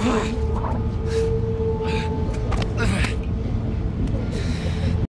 Huh?